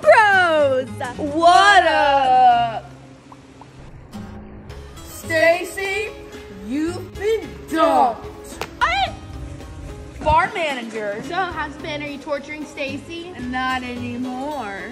Bros! What up? Stacy, you've been dumped. I, Bar manager. so, how's? Are you torturing Stacy? Not anymore.